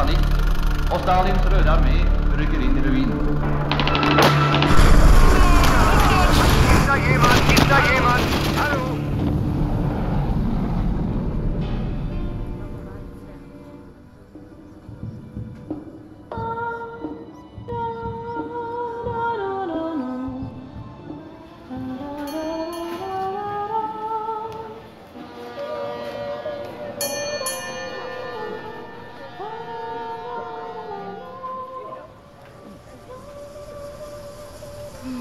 Panik och Stalins röda armé rycker in i ruinen. Жди,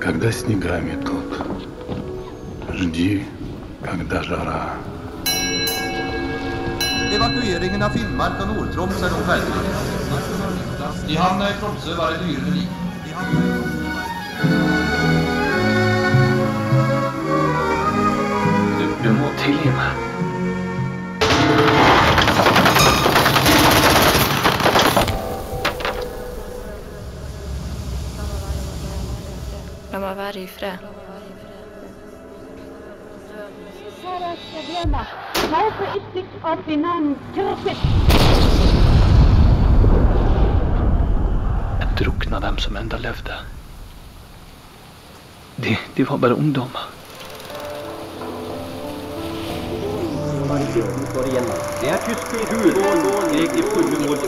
когда снега метут. Жди, когда жара. Evakueringen av Finnmark och Nordtroms är nog färdig. I hamnen i Tromsø var det dyrere lik. tequila. De var vargfrä. Varför ist En auf vem som enda levde. Det, det var bara ungdomar. Det er tysk kultur. Steg i fulle mål.